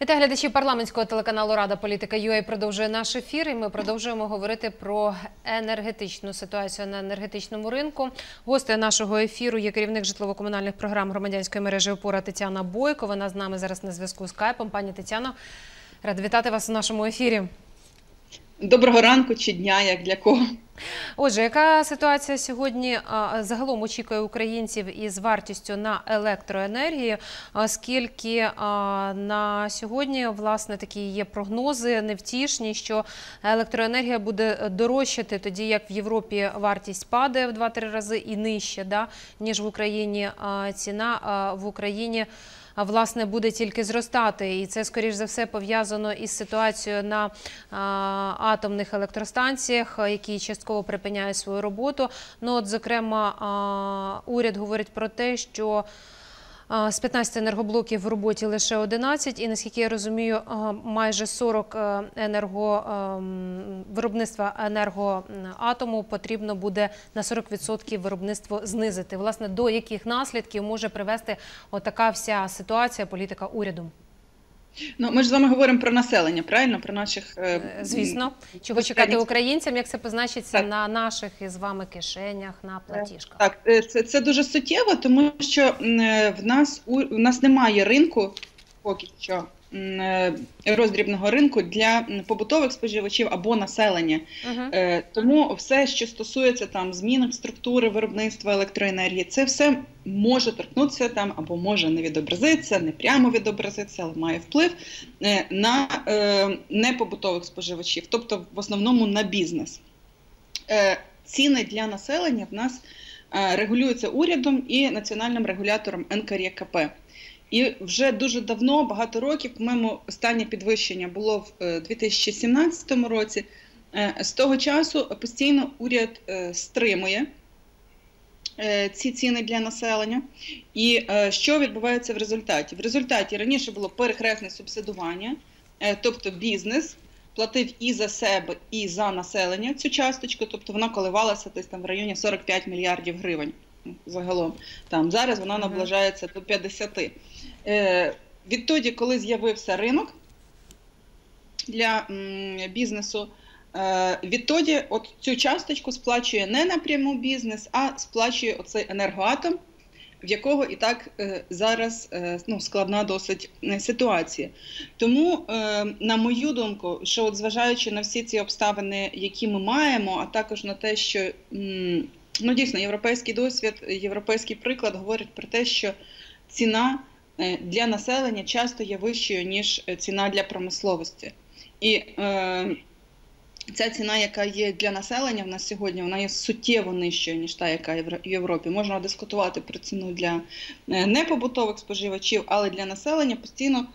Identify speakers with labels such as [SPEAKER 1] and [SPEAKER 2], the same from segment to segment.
[SPEAKER 1] Вітаю глядачі парламентського телеканалу Рада Політика ЮА продовжує наш ефір. І ми продовжуємо говорити про енергетичну ситуацію на енергетичному ринку. Гостею нашого ефіру є керівник житлово-комунальних програм громадянської мережі опора Тетяна Бойко. Вона з нами зараз на зв'язку з Кайпом. Пані Тетяно, рада вітати вас у нашому ефірі.
[SPEAKER 2] Доброго ранку чи дня, як для кого.
[SPEAKER 1] Отже, яка ситуація сьогодні загалом очікує українців із вартістю на електроенергію? Оскільки на сьогодні власне такі є прогнози невтішні, що електроенергія буде дорожчати тоді, як в Європі вартість падає в 2-3 рази і нижче, да, ніж в Україні ціна в Україні. Власне буде тільки зростати, і це скоріш за все пов'язано із ситуацією на атомних електростанціях, які частково припиняють свою роботу. Ну, от, зокрема, уряд говорить про те, що з 15 енергоблоків в роботі лише 11, і наскільки я розумію, майже 40 е, енерго ем, виробництва енергоатому потрібно буде на 40% виробництво знизити. Власне, до яких наслідків може привести отака вся ситуація, політика уряду?
[SPEAKER 2] Ну, ми ж з вами говоримо про населення, правильно? Про наших е,
[SPEAKER 1] Е, Звісно, чого чекати українцям, як це позначиться на наших із вами кишенях, на платіжках?
[SPEAKER 2] Так, е, це, це дуже суттєво, тому що е, в нас у, у нас немає ринку поки що роздрібного ринку для побутових споживачів або населення.
[SPEAKER 1] Угу.
[SPEAKER 2] Е, Тому все, що стосується там зміни структури виробництва електроенергії, це все може торкнутися там або може не відобразитися, не прямо відобразитися, але має вплив е, на е, непобутових споживачів, тобто в основному на бізнес. Е, Ціни для населення в нас е, регулюються урядом і національним регулятором НКРЄКП. І вже дуже давно, багато років, по-моєму, останнє підвищення було в е, 2017 році. Е, З того часу постійно уряд е, стримує е, ці ціни для населення. І е, що відбувається в результаті? В результаті раніше було перехресне субсидування, е, тобто бізнес платив і за себе, і за населення цю часточку, тобто вона коливалася десь там в районі 45 мільярдів гривень загалом. Там зараз вона наближається до 50. Е, відтоді, коли з'явився ринок для м, бізнесу, е, відтоді от цю часточку сплачує не напряму бізнес, а сплачує оцей енергоатом, в якого і так е, зараз е, ну, складна досить е, ситуація. Тому, е, на мою думку, що от зважаючи на всі ці обставини, які ми маємо, а також на те, що м, ну дійсно європейський досвід, європейський приклад говорить про те, що ціна е, для населення часто є вищою ніж е, ціна для промисловості. І е, ця ціна, яка є для населення в нас сьогодні, вона є суттєво нижчою, ніж та, яка є в Європі. Можна дискутувати про ціну для е, непобутових споживачів, але для населення постійно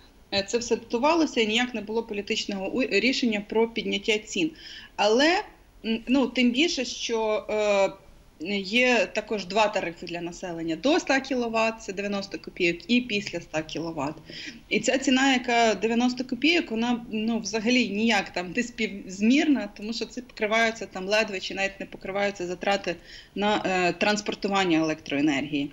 [SPEAKER 2] це все дотувалося і ніяк не було політичного рішення про підняття цін. Але ну, тим більше, що е, є також два тарифи для населення: до 100 кВт це 90 копійок, і після 100 кВт. І ця ціна, яка 90 копійок, вона ну взагалі ніяк там не співзмірна, тому що це покриваються там ледве чи навіть не покриваються затрати на е, транспортування електроенергії.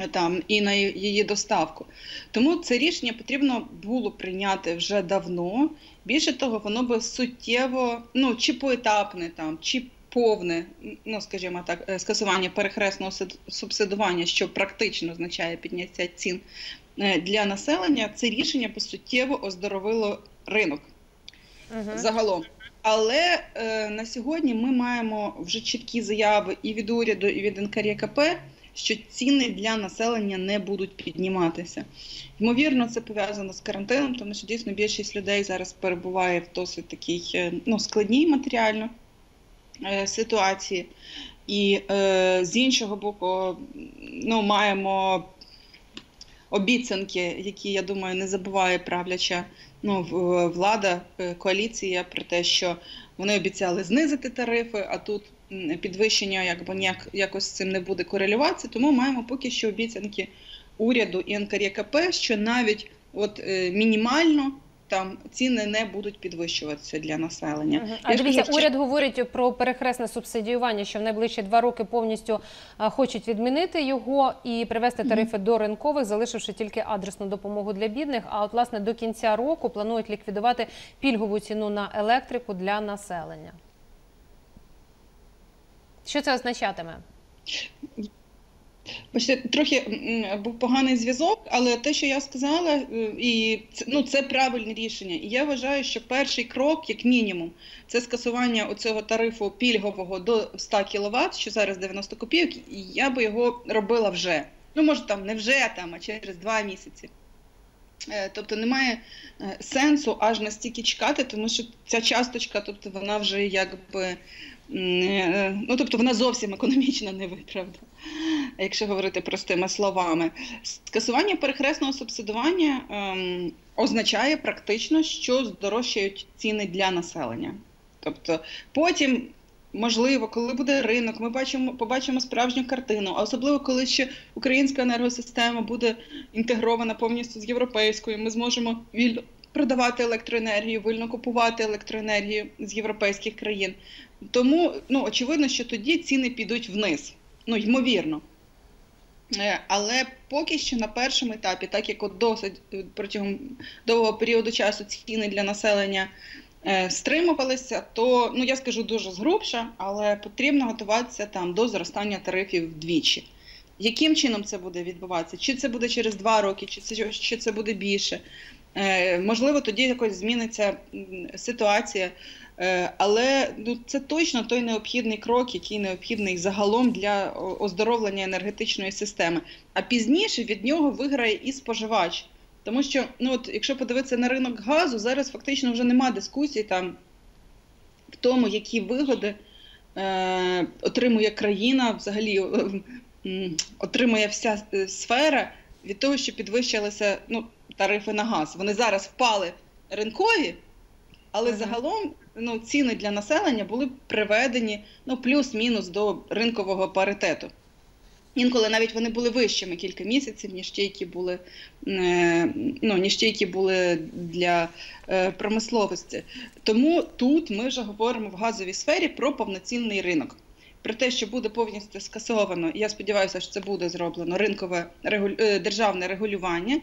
[SPEAKER 2] е, Там і на її доставку. Тому це рішення потрібно було прийняти вже давно. Більше того, воно би суттєво, ну чи поетапне там, чи повне, ну скажімо так, е, скасування перехресного субсидування, що практично означає підняття цін е, для населення, це рішення по суттєво оздоровило ринок
[SPEAKER 1] Угу.
[SPEAKER 2] загалом. Але е, на сьогодні ми маємо вже чіткі заяви і від уряду, і від НКРЄКП, що ціни для населення не будуть підніматися. Ймовірно, це пов'язано з карантином, тому що дійсно більшість людей зараз перебуває в досить такій е, ну, складній матеріально ситуації. І е, з іншого боку, ну, маємо обіцянки, які, я думаю, не забуває правляча ну, влада, е, коаліція про те, що вони обіцяли знизити тарифи, а тут підвищення якби ніяк якось з цим не буде корелюватися. Тому маємо поки що обіцянки уряду і НКРЄКП, що навіть от е, мінімально там ціни не будуть підвищуватися для населення.
[SPEAKER 1] Мгм. А дивіться,
[SPEAKER 2] кажу,
[SPEAKER 1] уряд говорить про перехресне субсидіювання, що в найближчі два роки повністю хочуть відмінити його і привести тарифи до ринкових, залишивши тільки адресну допомогу для бідних. А от власне до кінця року планують ліквідувати пільгову ціну на електрику для населення. Що це означатиме?
[SPEAKER 2] Бачите, трохи був поганий зв'язок, але те, що я сказала, е, і це, ну, це правильне рішення. І я вважаю, що перший крок, як мінімум, це скасування оцього тарифу пільгового до 100 кВт, що зараз 90 копійок, і я би його робила вже. Ну, може, там не вже, там, а через два місяці. Е, Тобто немає е, сенсу аж настільки чекати, тому що ця часточка, тобто вона вже якби ну тобто вона зовсім економічно не виправдана, якщо говорити простими словами. Скасування перехресного субсидування ем, означає практично, що здорожчають ціни для населення. Тобто потім. Можливо, коли буде ринок, ми бачимо, побачимо справжню картину, а особливо коли ще українська енергосистема буде інтегрована повністю з європейською, ми зможемо вільно продавати електроенергію, вільно купувати електроенергію з європейських країн. Тому ну, очевидно, що тоді ціни підуть вниз. Ну, ймовірно. Е, Але поки що на першому етапі, так як от досить е, протягом довгого періоду часу ціни для населення е, стримувалися, то ну я скажу дуже згрубше, але потрібно готуватися там до зростання тарифів вдвічі. Яким чином це буде відбуватися? Чи це буде через два роки, чи це чи це буде більше? Е, можливо, тоді якось зміниться ситуація. Е, Але ну, це точно той необхідний крок, який необхідний загалом для оздоровлення енергетичної системи. А пізніше від нього виграє і споживач. Тому що, ну от, якщо подивитися на ринок газу, зараз фактично вже нема дискусій там в тому, які вигоди е, отримує країна, взагалі е, отримує вся е, сфера від того, що підвищилися ну, тарифи на газ. Вони зараз впали ринкові, але
[SPEAKER 1] Мгм.
[SPEAKER 2] загалом ну, ціни для населення були приведені ну, плюс-мінус до ринкового паритету. Інколи навіть вони були вищими кілька місяців, ніж ті, які були, е, ну, ніж ті, які були для е, промисловості. Тому тут ми вже говоримо в газовій сфері про повноцінний ринок. Про те, що буде повністю скасовано, і я сподіваюся, що це буде зроблено ринкове е, державне регулювання,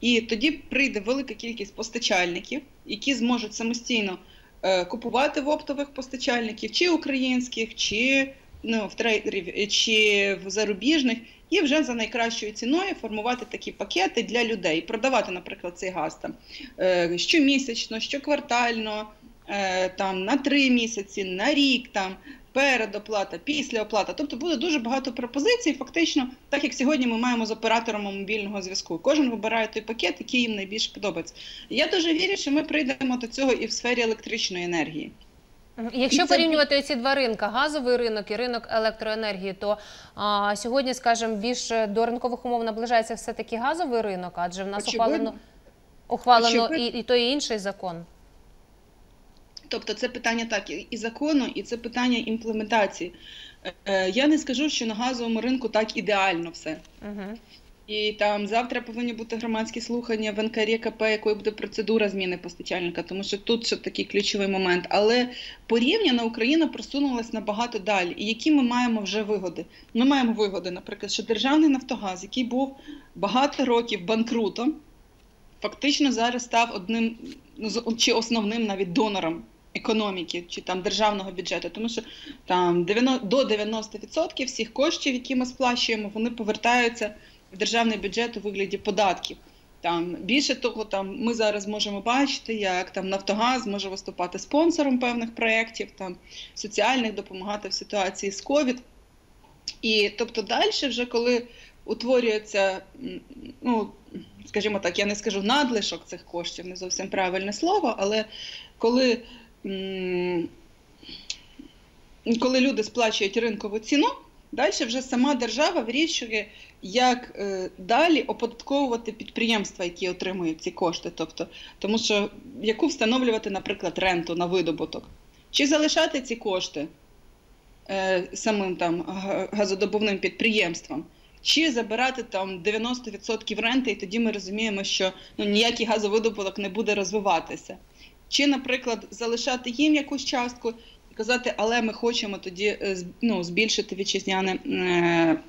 [SPEAKER 2] і тоді прийде велика кількість постачальників, які зможуть самостійно е, купувати в оптових постачальників, чи українських, чи ну, в трейдерів, чи в зарубіжних, і вже за найкращою ціною формувати такі пакети для людей, продавати, наприклад, цей газ там е, щомісячно, щоквартально, е, там на три місяці, на рік там. Передоплата, післяоплата. Тобто буде дуже багато пропозицій, фактично, так як сьогодні ми маємо з оператором мобільного зв'язку. Кожен вибирає той пакет, який їм найбільше подобається. Я дуже вірю, що ми прийдемо до цього і в сфері електричної енергії.
[SPEAKER 1] Якщо порівнювати ці два ринки, газовий ринок і ринок електроенергії, то а, сьогодні, скажімо, більше до ринкових умов наближається все-таки газовий ринок, адже в нас
[SPEAKER 2] Очевидно.
[SPEAKER 1] ухвалено, ухвалено і, і той і інший закон.
[SPEAKER 2] Тобто це питання так і- закону, і це питання імплементації. Е, Я не скажу, що на газовому ринку так ідеально все.
[SPEAKER 1] Угу.
[SPEAKER 2] І там завтра повинні бути громадські слухання в НКРЄКП, якою буде процедура зміни постачальника, тому що тут ще такий ключовий момент. Але порівняно Україна просунулась набагато далі. І які ми маємо вже вигоди? Ми маємо вигоди, наприклад, що державний Нафтогаз, який був багато років банкрутом, фактично зараз став одним ну, чи основним навіть донором економіки чи там державного бюджету, тому що там 90, до 90% всіх коштів, які ми сплачуємо, вони повертаються в державний бюджет у вигляді податків. Там більше того, там ми зараз можемо бачити, як там Нафтогаз може виступати спонсором певних проєктів, там соціальних допомагати в ситуації з ковід. І тобто далі, вже коли утворюється, ну скажімо так, я не скажу надлишок цих коштів, не зовсім правильне слово, але коли, коли люди сплачують ринкову ціну, далі вже сама держава вирішує, як е, далі оподатковувати підприємства, які отримують ці кошти. Тобто, тому що яку встановлювати, наприклад, ренту на видобуток, чи залишати ці кошти е, самим там газодобувним підприємствам. чи забирати там 90% ренти, і тоді ми розуміємо, що ну ніякий газовидобуток не буде розвиватися. Чи, наприклад, залишати їм якусь частку і казати, але ми хочемо тоді е, ну, збільшити вітчизняне. е,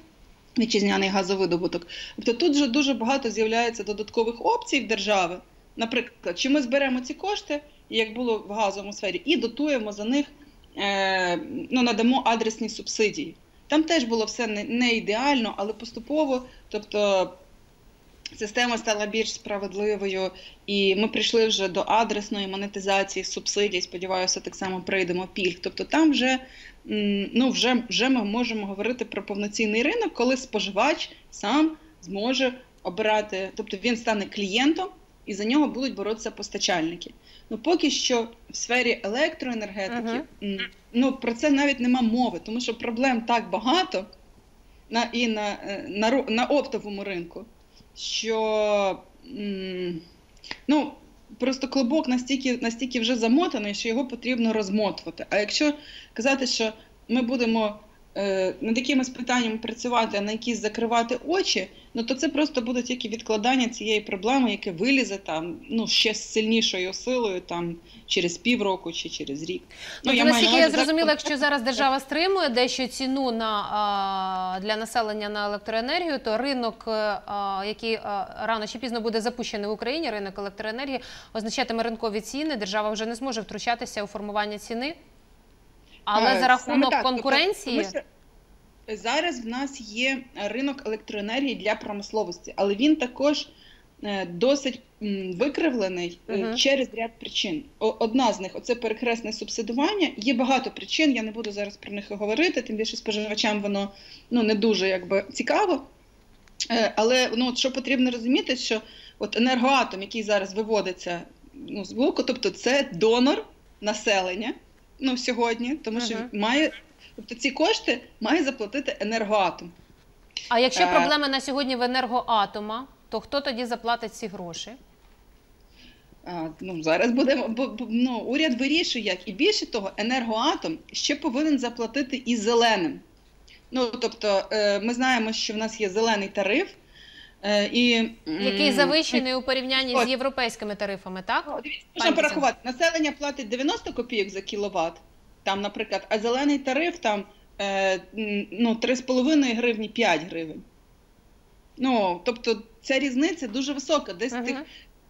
[SPEAKER 2] Вітчизняний газовидобуток. Тобто тут вже дуже багато з'являється додаткових опцій в держави. Наприклад, чи ми зберемо ці кошти, як було в газовому сфері, і дотуємо за них, е, ну, надамо адресні субсидії. Там теж було все не ідеально, але поступово, тобто система стала більш справедливою, і ми прийшли вже до адресної монетизації субсидій. Сподіваюся, так само прийдемо пільг. Тобто там вже, ну, вже, вже ми можемо говорити про повноцінний ринок, коли споживач сам зможе обирати, тобто він стане клієнтом, і за нього будуть боротися постачальники. Ну поки що в сфері електроенергетики м, ну про це навіть нема мови, тому що проблем так багато на і на, е, на, на оптовому ринку, що ну, просто клубок настільки, настільки вже замотаний, що його потрібно розмотувати. А якщо казати, що ми будемо над якимись питаннями працювати, а на якісь закривати очі, ну то це просто буде тільки відкладання цієї проблеми, яке вилізе там ну ще з сильнішою силою там через півроку чи через рік.
[SPEAKER 1] Ну,
[SPEAKER 2] я
[SPEAKER 1] наскільки я зрозуміла,
[SPEAKER 2] так,
[SPEAKER 1] якщо зараз держава стримує дещо ціну на, для населення на електроенергію, то ринок, е, який а, рано чи пізно буде запущений в Україні, ринок електроенергії, означатиме ринкові ціни. Держава вже не зможе втручатися у формування ціни. Але
[SPEAKER 2] Е,
[SPEAKER 1] за рахунок
[SPEAKER 2] так.
[SPEAKER 1] Конкуренції.
[SPEAKER 2] Зараз в нас є ринок електроенергії для промисловості, але він також е, досить викривлений
[SPEAKER 1] Мгм.
[SPEAKER 2] через ряд причин. Одна з них це перекресне субсидування. Є багато причин, я не буду зараз про них говорити, тим більше споживачам воно ну, не дуже якби, цікаво. Але ну, от що потрібно розуміти, що от енергоатом, який зараз виводиться ну, з блоку, тобто це донор населення ну, сьогодні, тому що
[SPEAKER 1] Мгм.
[SPEAKER 2] має, тобто ці кошти має заплатити енергоатом.
[SPEAKER 1] А якщо
[SPEAKER 2] Е,
[SPEAKER 1] проблеми на сьогодні в енергоатома, то хто тоді заплатить ці гроші?
[SPEAKER 2] А, ну, зараз будемо, бо, бо, ну, уряд вирішує як. І більше того, енергоатом ще повинен заплатити і зеленим. Ну, тобто, е, ми знаємо, що в нас є зелений тариф, і,
[SPEAKER 1] Який завищений у порівнянні
[SPEAKER 2] От.
[SPEAKER 1] з європейськими тарифами, так?
[SPEAKER 2] Ну, дивіться, Можна порахувати. Населення платить 90 копійок за кіловат, там, наприклад, а зелений тариф там е, ну, 3,5 гривні 5 гривень. Ну, тобто ця різниця дуже висока. Десь
[SPEAKER 1] Мгм.
[SPEAKER 2] тих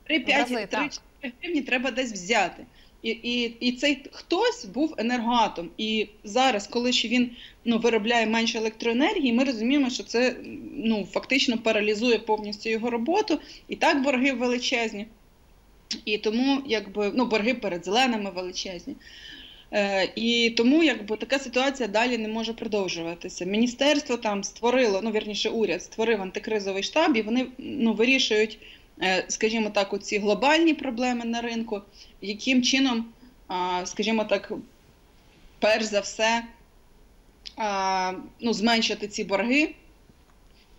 [SPEAKER 2] 3-5
[SPEAKER 1] Рази, так.
[SPEAKER 2] 3-4 гривні треба десь взяти. І, і, і цей хтось був енергоатом. І зараз, коли ще він ну, виробляє менше електроенергії, ми розуміємо, що це ну, фактично паралізує повністю його роботу. І так борги величезні. І тому якби ну, борги перед зеленими величезні. Е, і тому якби така ситуація далі не може продовжуватися. Міністерство там створило, ну вірніше, уряд створив антикризовий штаб, і вони ну, вирішують, скажімо так, ці глобальні проблеми на ринку, яким чином, скажімо так, перш за все, ну, зменшити ці борги.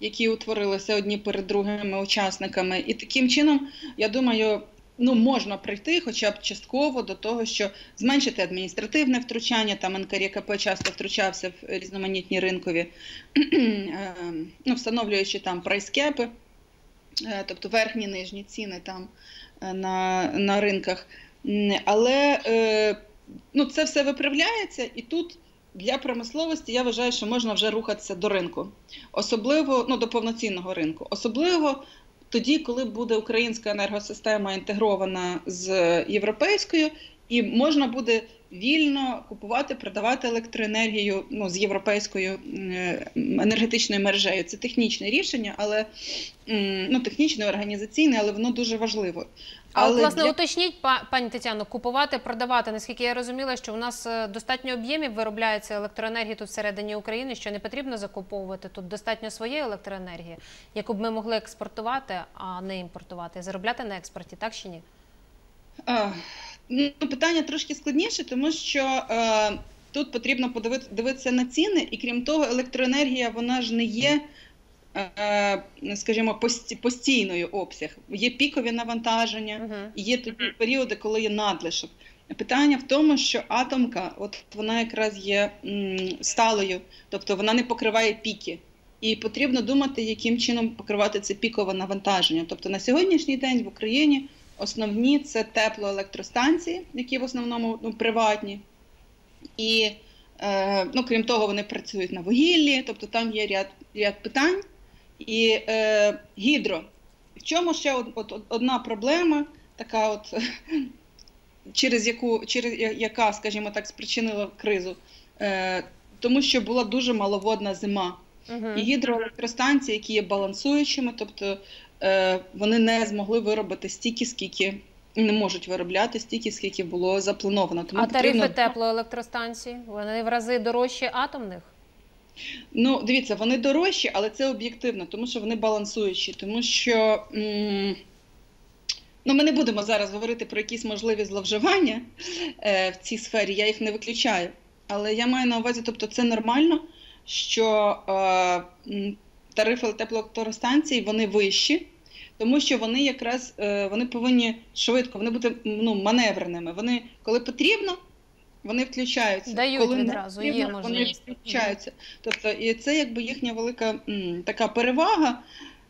[SPEAKER 2] Які утворилися одні перед другими учасниками, і таким чином, я думаю, ну можна прийти, хоча б частково до того, що зменшити адміністративне втручання. Там НКРКП часто втручався в різноманітні ринкові, е, ну, встановлюючи там прайскепи, е, тобто верхні нижні ціни там е, на, на ринках. Але е, ну, це все виправляється, і тут для промисловості я вважаю, що можна вже рухатися до ринку, особливо ну, до повноцінного ринку, особливо тоді, коли буде українська енергосистема інтегрована з європейською, і можна буде вільно купувати, продавати електроенергію ну, з європейською е, енергетичною мережею. Це технічне рішення, але ну, технічне, організаційне, але воно дуже важливо.
[SPEAKER 1] А от, власне,
[SPEAKER 2] для-
[SPEAKER 1] уточніть, па- пані Тетяно, купувати, продавати. Наскільки я розуміла, що у нас е, достатньо об'ємів виробляється електроенергії тут всередині України, що не потрібно закуповувати. Тут достатньо своєї електроенергії, яку б ми могли експортувати, а не імпортувати, заробляти на експорті, так чи ні?
[SPEAKER 2] А, ну, питання трошки складніше, тому що е, тут потрібно подивити, дивитися на ціни, і крім того, електроенергія вона ж не є, е, скажімо, постійною обсяг. Є пікові навантаження,
[SPEAKER 1] Угу.
[SPEAKER 2] і є такі періоди, коли є надлишок. Питання в тому, що атомка, от вона якраз є м, сталою, тобто вона не покриває піки. і потрібно думати, яким чином покривати це пікове навантаження. Тобто на сьогоднішній день в Україні основні це теплоелектростанції, які в основному ну, приватні. І е, ну, крім того, вони працюють на вугіллі, тобто там є ряд ряд питань. І е, гідро. В чому ще от, от, одна проблема, така от, через яку, через яка, скажімо так, спричинила кризу, е, тому що була дуже маловодна зима.
[SPEAKER 1] Угу.
[SPEAKER 2] І гідроелектростанції, які є балансуючими, тобто вони не змогли виробити стільки, скільки не можуть виробляти стільки, скільки було заплановано. Тому
[SPEAKER 1] А тарифи
[SPEAKER 2] потрібно...
[SPEAKER 1] теплоелектростанцій? Вони в рази дорожчі атомних?
[SPEAKER 2] Ну, дивіться, вони дорожчі, але це об'єктивно, тому що вони балансуючі, тому що. М Ну, ми не будемо зараз говорити про якісь можливі зловживання е, в цій сфері, я їх не виключаю. Але я маю на увазі, тобто це нормально, що е, тарифи теплоелектростанцій вони вищі, тому що вони якраз е, вони повинні швидко, вони бути ну, маневреними. Вони коли потрібно, вони включаються.
[SPEAKER 1] Дають
[SPEAKER 2] коли
[SPEAKER 1] відразу,
[SPEAKER 2] не
[SPEAKER 1] є
[SPEAKER 2] потрібно, вони
[SPEAKER 1] можливість.
[SPEAKER 2] включаються. Тобто, і це якби їхня велика м, така перевага.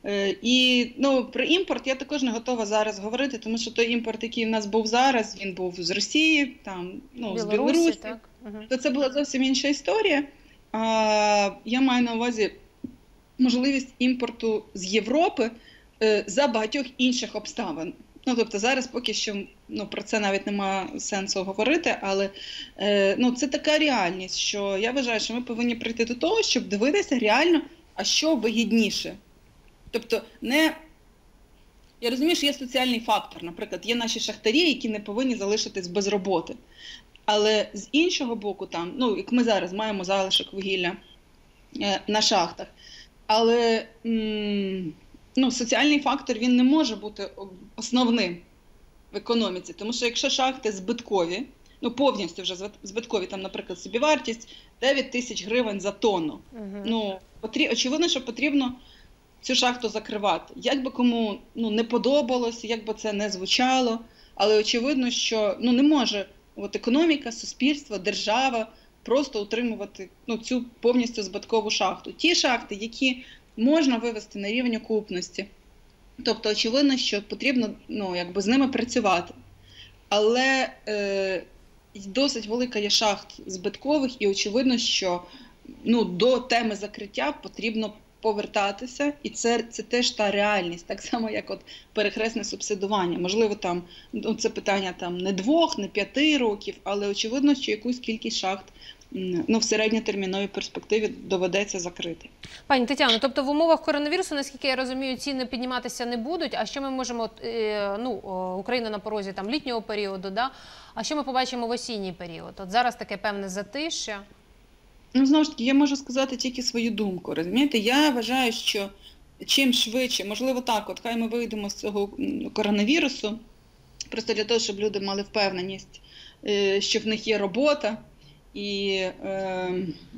[SPEAKER 2] Е, І ну, про імпорт я також не готова зараз говорити, тому що той імпорт, який в нас був зараз, він був з Росії, там, ну, з
[SPEAKER 1] Білорусі,
[SPEAKER 2] Білорусі.
[SPEAKER 1] так? Угу.
[SPEAKER 2] То це була зовсім інша історія. А, я маю на увазі можливість імпорту з Європи за багатьох інших обставин. Ну, тобто зараз поки що ну, про це навіть немає сенсу говорити, але е, ну, це така реальність, що я вважаю, що ми повинні прийти до того, щоб дивитися реально, а що вигідніше. Тобто, не я розумію, що є соціальний фактор. Наприклад, є наші шахтарі, які не повинні залишитись без роботи. Але з іншого боку, там, ну, як ми зараз маємо залишок вугілля е, на шахтах, але м, ну, соціальний фактор він не може бути основним в економіці. Тому що якщо шахти збиткові, ну повністю вже збиткові, там, наприклад, собівартість 9 тисяч гривень за тонну.
[SPEAKER 1] Угу.
[SPEAKER 2] Ну, потрі... очевидно, що потрібно цю шахту закривати. Як би кому ну, не подобалося, як би це не звучало, але очевидно, що ну, не може от економіка, суспільство, держава просто утримувати ну, цю повністю збиткову шахту. Ті шахти, які можна вивести на рівень окупності. Тобто, очевидно, що потрібно ну, якби з ними працювати. Але е, досить велика є шахт збиткових, і очевидно, що ну, до теми закриття потрібно повертатися, і це це теж та реальність, так само, як от перехресне субсидування. Можливо, там ну, це питання там не двох, не п'яти років, але очевидно, що якусь кількість шахт ну, в середньотерміновій перспективі доведеться закрити.
[SPEAKER 1] Пані Тетяно, тобто в умовах коронавірусу, наскільки я розумію, ціни підніматися не будуть. А що ми можемо ну Україна на порозі там літнього періоду, да? А що ми побачимо в осінній період? От зараз таке певне затишя.
[SPEAKER 2] Ну, знову ж таки, я можу сказати тільки свою думку. Розумієте, я вважаю, що чим швидше, можливо, так, от хай ми вийдемо з цього коронавірусу, просто для того, щоб люди мали впевненість, що в них є робота. І е,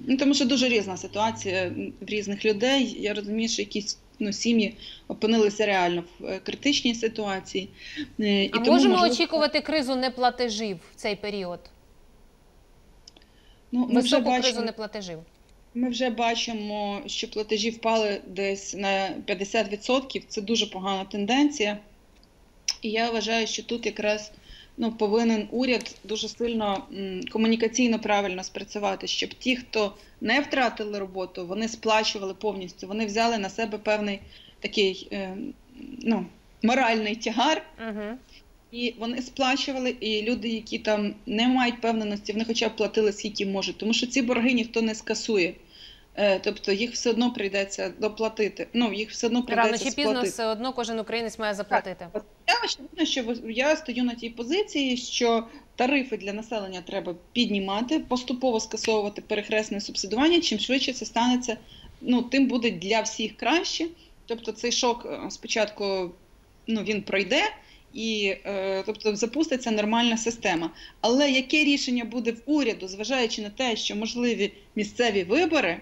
[SPEAKER 2] ну, тому що дуже різна ситуація в різних людей. Я розумію, що якісь ну, сім'ї опинилися реально в критичній ситуації.
[SPEAKER 1] І а тому, можемо можливо... очікувати кризу неплатежів в цей період?
[SPEAKER 2] Ну, ми вже бачимо,
[SPEAKER 1] кризу неплатежів.
[SPEAKER 2] Ми вже бачимо, що платежі впали десь на 50%. Це дуже погана тенденція. І я вважаю, що тут якраз ну, повинен уряд дуже сильно комунікаційно правильно спрацювати, щоб ті, хто не втратили роботу, вони сплачували повністю. Вони взяли на себе певний такий е, ну, моральний тягар.
[SPEAKER 1] Угу.
[SPEAKER 2] І вони сплачували, і люди, які там не мають певненості, вони хоча б платили скільки можуть, тому що ці борги ніхто не скасує. Е, тобто їх все одно прийдеться доплатити. Ну їх все одно прийдеться
[SPEAKER 1] Рано чи
[SPEAKER 2] сплатити.
[SPEAKER 1] пізно все одно кожен українець має заплатити.
[SPEAKER 2] Так. Я очевидно, що я стою на тій позиції, що тарифи для населення треба піднімати, поступово скасовувати перехресне субсидування. Чим швидше це станеться, ну тим буде для всіх краще. Тобто цей шок е, спочатку ну, він пройде. І е, тобто запуститься нормальна система. Але яке рішення буде в уряду, зважаючи на те, що можливі місцеві вибори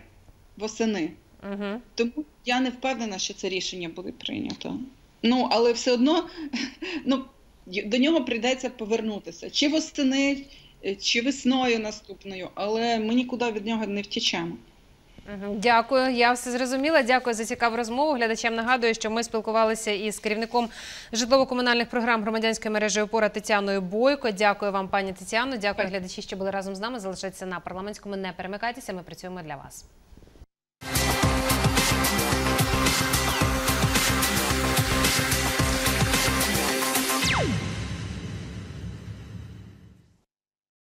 [SPEAKER 2] восени,
[SPEAKER 1] угу.
[SPEAKER 2] тому я не впевнена, що це рішення буде прийнято. Ну але все одно ну, до нього прийдеться повернутися чи восени, чи весною наступною, але ми нікуди від нього не втічемо.
[SPEAKER 1] Дякую, я все зрозуміла. Дякую за цікаву розмову. Глядачам нагадую, що ми спілкувалися із керівником житлово-комунальних програм громадянської мережі опора Тетяною Бойко. Дякую вам, пані Тетяно. Дякую, глядачі, що були разом з нами. Залишайтеся на парламентському. Не перемикайтеся. Ми працюємо для вас.